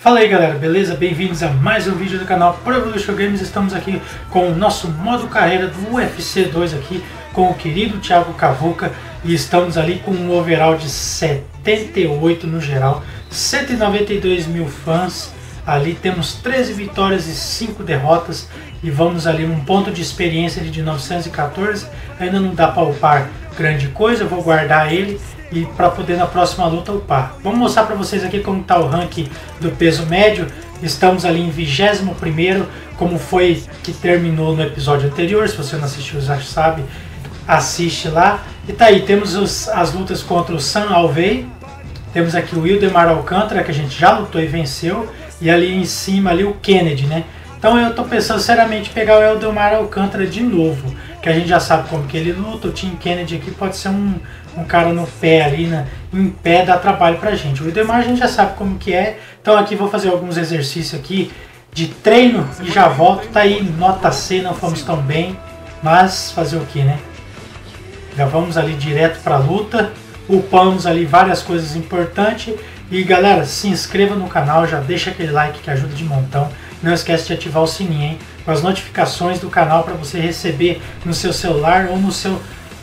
Fala aí galera, beleza? Bem-vindos a mais um vídeo do canal Pro Evolution Games. Estamos aqui com o nosso modo carreira do UFC 2 aqui com o querido Thiago Cavuca e estamos ali com um overall de 78 no geral, 192 mil fãs. Ali temos 13 vitórias e 5 derrotas e vamos ali um ponto de experiência de 914. Ainda não dá para upar grande coisa, vou guardar ele e para poder na próxima luta upar. Vamos mostrar para vocês aqui como está o ranking do peso médio. Estamos ali em 21 como foi que terminou no episódio anterior. Se você não assistiu, já sabe, assiste lá. E tá aí, temos os, as lutas contra o Sam Alvey. Temos aqui o Wildemar Alcântara, que a gente já lutou e venceu. E ali em cima, ali o Kennedy, né? Então eu tô pensando seriamente pegar o Eldemar Alcântara de novo. Que a gente já sabe como que ele luta. O Tim Kennedy aqui pode ser um, um cara no pé ali, né? em pé dá trabalho pra gente. O Idemar a gente já sabe como que é, então aqui vou fazer alguns exercícios aqui de treino e já volto. Tá aí, nota C, não fomos tão bem, mas fazer o que, né? Já vamos ali direto pra luta, upamos ali várias coisas importantes. E galera, se inscreva no canal, já deixa aquele like que ajuda de montão. Não esquece de ativar o sininho, hein? Com as notificações do canal para você receber no seu celular ou no seu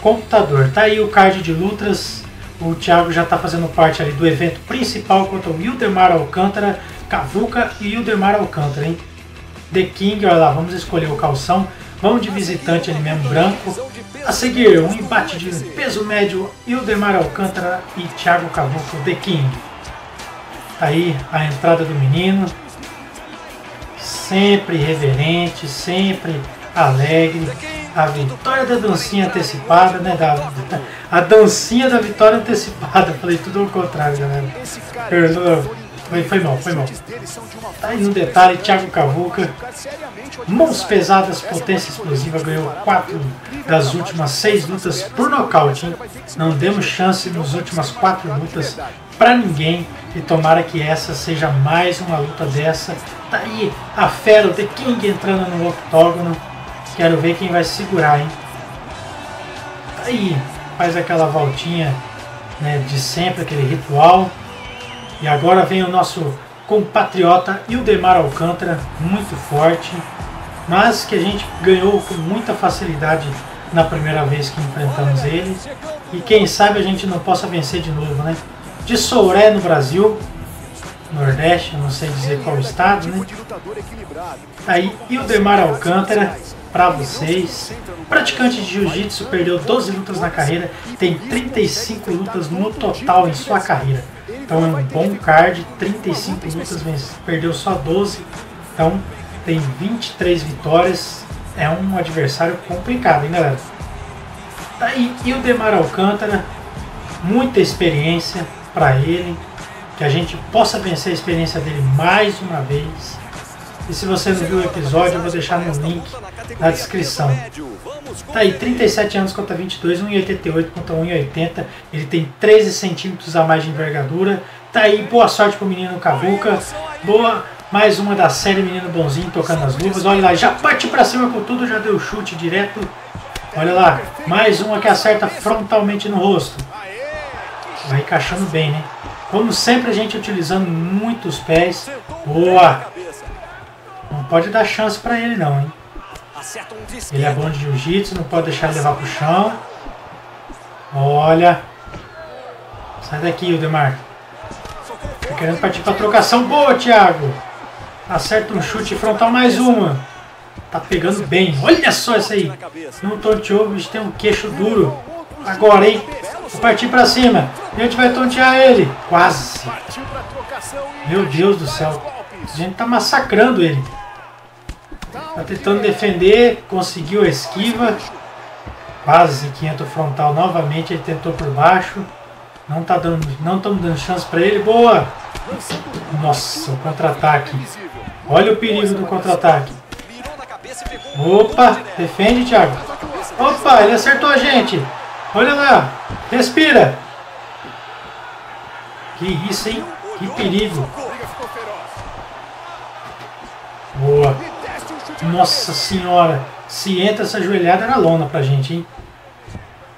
computador. Tá aí o card de lutas. O Thiago já está fazendo parte ali do evento principal contra o Wildemar Alcântara, Cavuca e Wildemar Alcântara, hein? The King, olha lá, vamos escolher o calção. Vamos de visitante ali mesmo, branco. A seguir, um embate de peso médio, Wildemar Alcântara e Thiago Cavuca, The King. Tá aí a entrada do menino. Sempre reverente, sempre alegre a vitória da dancinha antecipada, né? Da, a dancinha da vitória antecipada. Falei tudo ao contrário, galera. Foi, foi mal, foi mal. Tá aí no detalhe, Thiago Cavuca. Mãos pesadas, potência explosiva, ganhou 4 das últimas 6 lutas por nocaute. Hein? Não demos chance nas últimas 4 lutas para ninguém. E tomara que essa seja mais uma luta dessa. Tá aí a fera, o The King entrando no octógono. Quero ver quem vai segurar, hein? Aí, faz aquela voltinha né, de sempre, aquele ritual. E agora vem o nosso compatriota Ildemar Alcântara, muito forte, mas que a gente ganhou com muita facilidade na primeira vez que enfrentamos ele. E quem sabe a gente não possa vencer de novo, né? De Souré no Brasil, Nordeste, não sei dizer qual estado, né? Aí Ildemar Alcântara, para vocês. Praticante de jiu-jitsu, perdeu 12 lutas na carreira, tem 35 lutas no total em sua carreira. Então é um bom card, 35 lutas, perdeu só 12, então tem 23 vitórias. É um adversário complicado, hein, galera? Tá aí, e o Demar Alcântara, muita experiência para ele, que a gente possa vencer a experiência dele mais uma vez. E se você não viu o episódio, eu vou deixar no link na descrição. Tá aí, 37 anos contra 22, 1,88 contra 1,80. Ele tem 13 centímetros a mais de envergadura. Tá aí, boa sorte pro menino Cavuca. Boa, mais uma da série Menino Bonzinho tocando as luvas. Olha lá, já parte pra cima com tudo, já deu chute direto. Olha lá, mais uma que acerta frontalmente no rosto. Vai encaixando bem, né? Como sempre, a gente utilizando muitos pés. Boa! Não pode dar chance pra ele não, hein? Ele é bom de jiu-jitsu, não pode deixar ele levar pro chão. Olha. Sai daqui, Udemar. Tá querendo partir pra trocação. Boa, Thiago. Acerta um chute frontal, mais uma. Tá pegando bem. Olha só isso aí. Não tonteou, o bicho tem um queixo duro. Agora, hein? Vou partir pra cima. A gente vai tontear ele. Quase. Meu Deus do céu. A gente tá massacrando ele. Tá tentando defender, conseguiu a esquiva. Quase que entra o frontal novamente, ele tentou por baixo. Não tá dando, não estamos dando chance para ele. Boa! Nossa, o contra-ataque. Olha o perigo do contra-ataque. Opa, defende, Thiago. Opa, ele acertou a gente. Olha lá, respira. Que isso, hein? Que perigo. Boa. Nossa senhora. Se entra essa joelhada era lona pra gente, hein?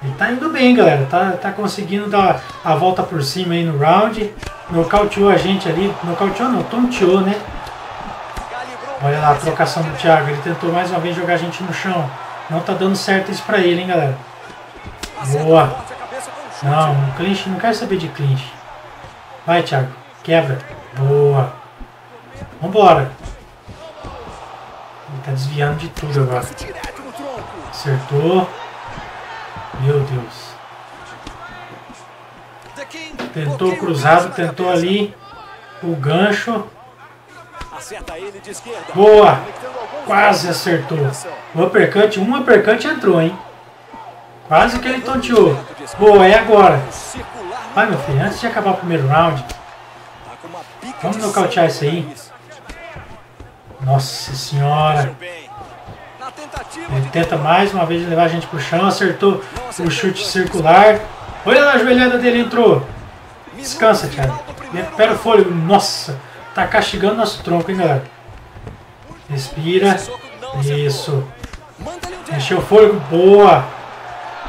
Ele tá indo bem, galera. Tá, tá conseguindo dar a volta por cima aí no round. Nocauteou a gente ali. Nocauteou não, tonteou, né? Olha lá a trocação do Thiago. Ele tentou mais uma vez jogar a gente no chão. Não tá dando certo isso pra ele, hein, galera. Boa. Não, um clinch. Não quero saber de clinch. Vai, Thiago. Quebra. Boa. Vambora. Tá desviando de tudo agora. Acertou. Meu Deus. Tentou cruzado, tentou ali o gancho. Boa! Quase acertou. O uppercut, um uppercut entrou, hein? Quase que ele tonteou. Boa, é agora. Vai, meu filho, antes de acabar o primeiro round. Vamos nocautear isso aí. Nossa senhora. Ele tenta mais uma vez levar a gente pro chão. Acertou o chute circular. Olha lá a joelhada dele, entrou. Descansa, Thiago. Recupera o fôlego. Nossa, tá castigando nosso tronco, hein, galera. Respira. Isso. Encheu o fôlego. Boa.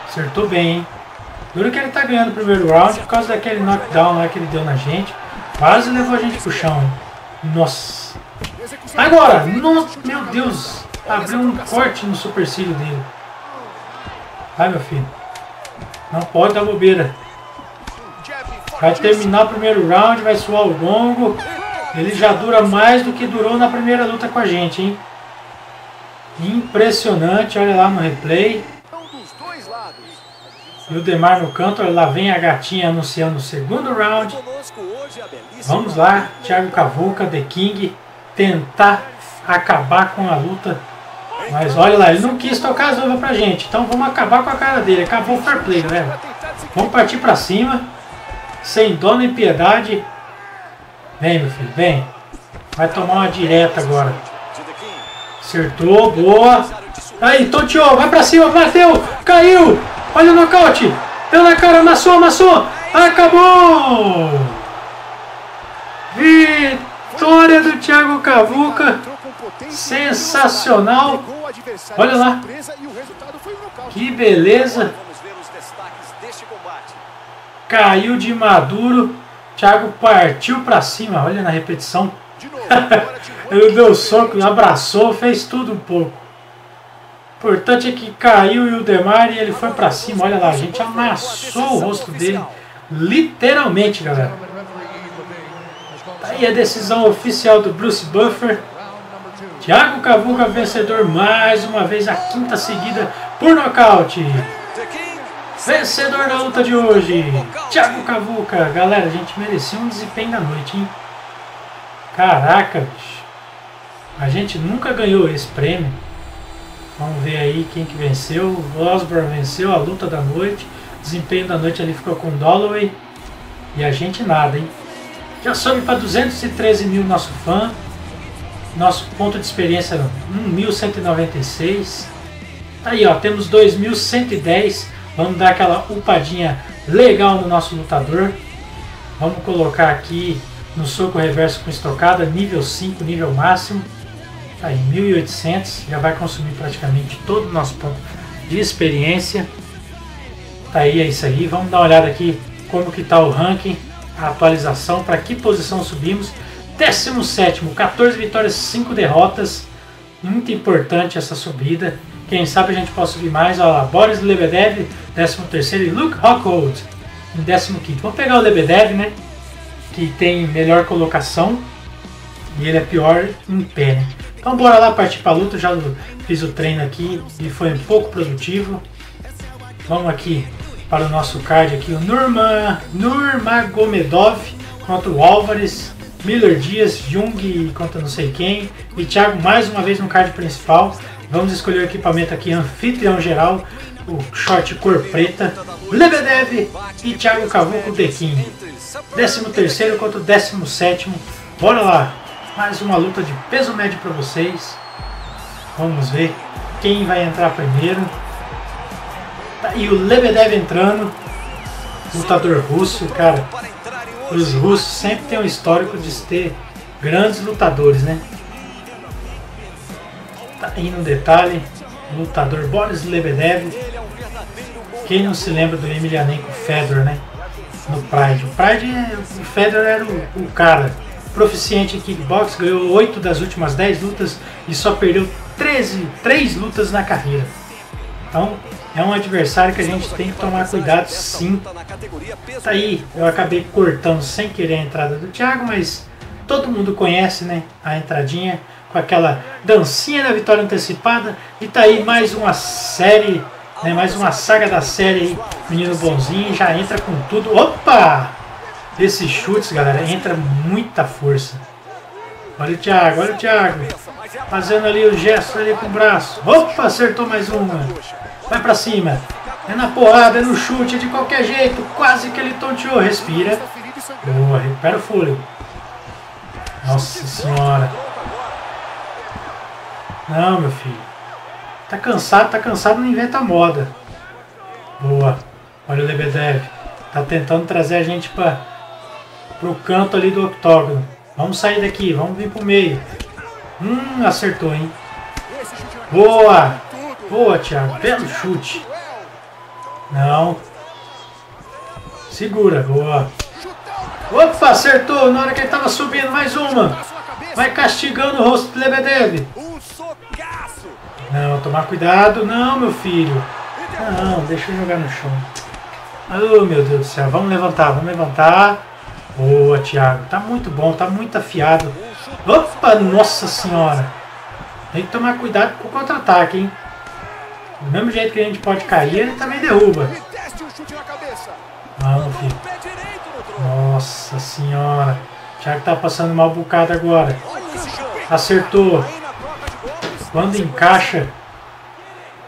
Acertou bem, hein. Duro que ele tá ganhando o primeiro round por causa daquele knockdown lá que ele deu na gente. Quase levou a gente pro chão, hein. Nossa. Agora! Meu Deus. Abriu um corte no supercílio dele. Vai, meu filho. Não pode dar bobeira. Vai terminar o primeiro round, vai suar o gongo. Ele já dura mais do que durou na primeira luta com a gente, hein? Impressionante, olha lá no replay. E o Demar no canto, olha lá vem a gatinha anunciando o segundo round. Vamos lá, Thiago Cavuca, The King, tentar acabar com a luta. Mas olha lá, ele não quis tocar as luvas pra gente, então vamos acabar com a cara dele. Acabou o fair play, galera. Vamos partir pra cima, sem dó nem piedade. Vem, meu filho, vem. Vai tomar uma direta agora. Acertou, boa. Aí, tonteou, vai pra cima, bateu, caiu. Olha o nocaute. Deu na cara, amassou, amassou. Acabou. Vitória do Thiago Cavuca. Sensacional. Olha lá. Que beleza. Caiu de maduro. Thiago partiu para cima. Olha na repetição. Ele deu soco, abraçou, fez tudo um pouco. O importante é que caiu o Demar e ele foi para cima. Olha lá, a gente amassou o rosto dele. Literalmente, galera. A decisão oficial do Bruce Buffer. Thiago Cavuca vencedor mais uma vez a quinta seguida por nocaute. Vencedor da luta de hoje, Thiago Cavuca. Galera, a gente merecia um desempenho da noite, hein? Caraca, bicho. A gente nunca ganhou esse prêmio. Vamos ver aí quem que venceu. Osborne venceu a luta da noite. Desempenho da noite ali ficou com o Dolloway. E a gente nada, hein? Já sobe para 213 mil nosso fã. Nosso ponto de experiência 1196. Aí ó, temos 2110. Vamos dar aquela upadinha legal no nosso lutador. Vamos colocar aqui no soco reverso com estocada, nível 5, nível máximo. Tá aí, 1800. Já vai consumir praticamente todo o nosso ponto de experiência. Tá aí, é isso aí. Vamos dar uma olhada aqui como que tá o ranking, a atualização, para que posição subimos. 17, 14 vitórias, 5 derrotas. Muito importante essa subida. Quem sabe a gente possa subir mais. Olha lá, Boris Lebedev, 13 e Luke Rockhold em 15. Vamos pegar o Lebedev, né? Que tem melhor colocação. E ele é pior em pé, né? Então bora lá partir para a luta. Já fiz o treino aqui e foi um pouco produtivo. Vamos aqui para o nosso card aqui. O Nurma, Nurmagomedov contra o Álvares. Miller Dias, Jung contra não sei quem. E Thiago mais uma vez no card principal. Vamos escolher o equipamento aqui, anfitrião geral. O short cor preta. Lebedev e Thiago Cavuco King. 13 terceiro contra o 17 Bora lá. Mais uma luta de peso médio para vocês. Vamos ver quem vai entrar primeiro. E o Lebedev entrando. Lutador russo, cara. Os russos sempre têm um histórico de ter grandes lutadores, né? Tá aí no detalhe, lutador Boris Lebedev. Quem não se lembra do Emelianenko Fedor, né? no Pride. O Pride, é, o Federer era o, o cara proficiente em kickbox, ganhou 8 das últimas 10 lutas e só perdeu 13, 3 lutas na carreira. Então, é um adversário que a gente tem que tomar cuidado sim. Tá aí, eu acabei cortando sem querer a entrada do Thiago, mas todo mundo conhece, né, a entradinha com aquela dancinha da vitória antecipada. E tá aí mais uma série, né, mais uma saga da série aí, Menino Bonzinho, já entra com tudo. Opa! Esses chutes, galera, entra muita força. Olha o Thiago, olha o Thiago. Fazendo ali o gesto ali com o braço. Opa, acertou mais uma. Vai pra cima. É na porrada, é no chute, é de qualquer jeito. Quase que ele tonteou. Respira. Boa, recupera o fôlego. Nossa senhora. Não, meu filho. Tá cansado, tá cansado, não inventa moda. Boa. Olha o Lebedev. Tá tentando trazer a gente para pro canto ali do octógono. Vamos sair daqui, vamos vir pro meio. Hum, acertou, hein? Boa! Boa, Thiago. Belo chute. Não. Segura, boa. Opa, acertou na hora que ele tava subindo. Mais uma. Vai castigando o rosto do Lebedev. Não, tomar cuidado. Não, meu filho. Não, deixa eu jogar no chão. Oh, meu Deus do céu. Vamos levantar, vamos levantar. Boa, Thiago. Tá muito bom, tá muito afiado. Opa, nossa senhora. Tem que tomar cuidado com o contra-ataque, hein? Do mesmo jeito que a gente pode cair, ele também derruba. Vamos, filho. Nossa senhora. Thiago tá passando mal bocado agora. Acertou. Quando encaixa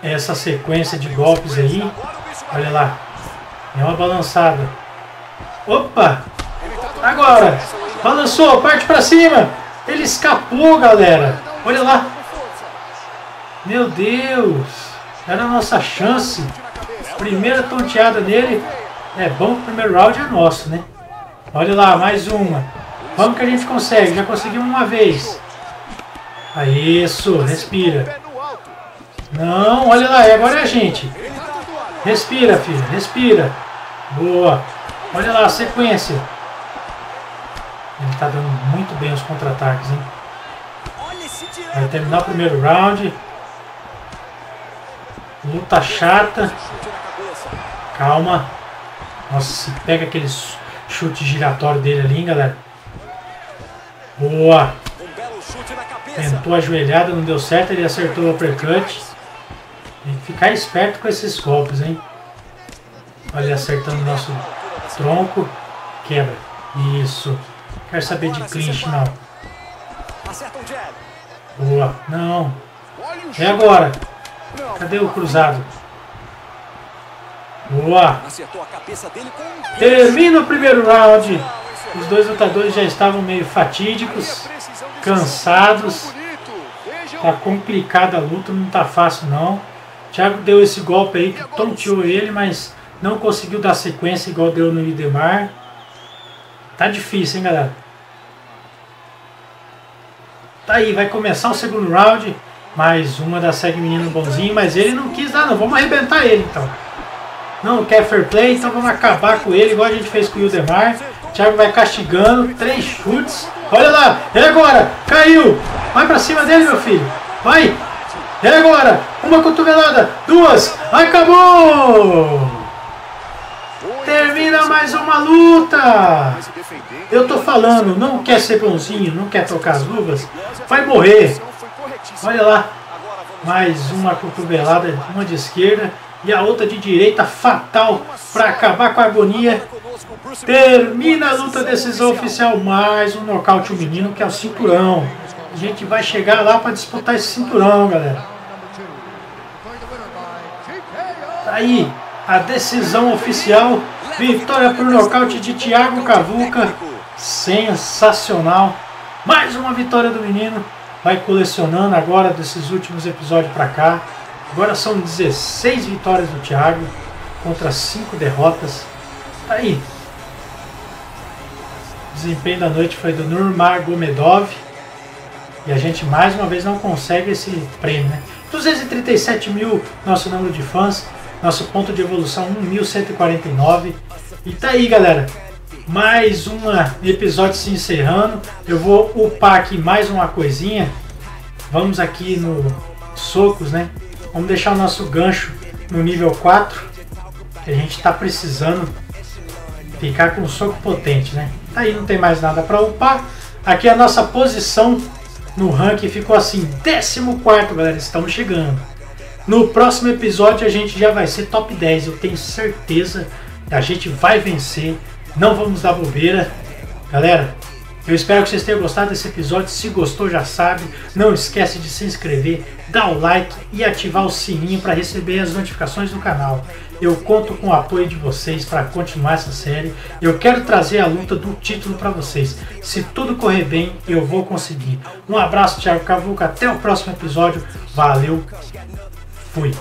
essa sequência de golpes aí, olha lá. É uma balançada. Opa! Agora! Balançou, parte pra cima! Ele escapou, galera! Olha lá! Meu Deus! Era a nossa chance. Primeira tonteada nele. É bom que o primeiro round é nosso, né? Olha lá, mais uma. Vamos que a gente consegue. Já conseguimos uma vez. Aí, isso, respira. Não, olha lá, agora é a gente. Respira, filho, respira. Boa. Olha lá, a sequência. Ele está dando muito bem os contra-ataques, hein? Vai terminar o primeiro round. Luta chata. Calma. Nossa, se pega aquele chute giratório dele ali, hein, galera. Boa. Tentou a joelhada, não deu certo. Ele acertou o uppercut. Tem que ficar esperto com esses golpes, hein. Olha ele acertando o nosso tronco. Quebra. Isso. Quer saber de clinch, não. Boa. Não. É agora. Cadê o cruzado? Boa! Termina o primeiro round. Os dois lutadores já estavam meio fatídicos, cansados. Tá complicada a luta, não tá fácil não. Thiago deu esse golpe aí que tonteou ele, mas não conseguiu dar sequência igual deu no Idemar. Tá difícil, hein, galera? Tá aí, vai começar o segundo round. Mais uma da segue menino bonzinho, mas ele não quis dar não. Vamos arrebentar ele então. Não quer fair play, então vamos acabar com ele, igual a gente fez com o Ildemar. Thiago vai castigando, três chutes. Olha lá, e agora? Caiu! Vai pra cima dele, meu filho. Vai! E agora? Uma cotovelada, duas, acabou! Termina mais uma luta! Eu tô falando, não quer ser bonzinho, não quer tocar as luvas, vai morrer. Olha lá, mais uma cotovelada, uma de esquerda e a outra de direita, fatal para acabar com a agonia. Termina a luta decisão oficial, mais um nocaute o menino que é o cinturão. A gente vai chegar lá para disputar esse cinturão, galera. Tá aí a decisão oficial, vitória por nocaute de Thiago Cavuca, sensacional. Mais uma vitória do menino vai colecionando agora desses últimos episódios para cá. Agora são 16 vitórias do Thiago contra 5 derrotas. Tá aí. O desempenho da noite foi do Nurmagomedov. E a gente mais uma vez não consegue esse prêmio, né? 237 mil nosso número de fãs, nosso ponto de evolução 1149. E tá aí, galera. Mais um episódio se encerrando. Eu vou upar aqui mais uma coisinha. Vamos aqui no socos, né? Vamos deixar o nosso gancho no nível 4. Que a gente está precisando ficar com um soco potente, né? Aí não tem mais nada para upar. Aqui a nossa posição no ranking ficou assim, 14, galera. Estamos chegando. No próximo episódio a gente já vai ser top 10, eu tenho certeza. A gente vai vencer, não vamos dar bobeira. Galera, eu espero que vocês tenham gostado desse episódio. Se gostou, já sabe. Não esquece de se inscrever, dar o like e ativar o sininho para receber as notificações do canal. Eu conto com o apoio de vocês para continuar essa série. Eu quero trazer a luta do título para vocês. Se tudo correr bem, eu vou conseguir. Um abraço, Thiago Cavuca. Até o próximo episódio. Valeu. Fui.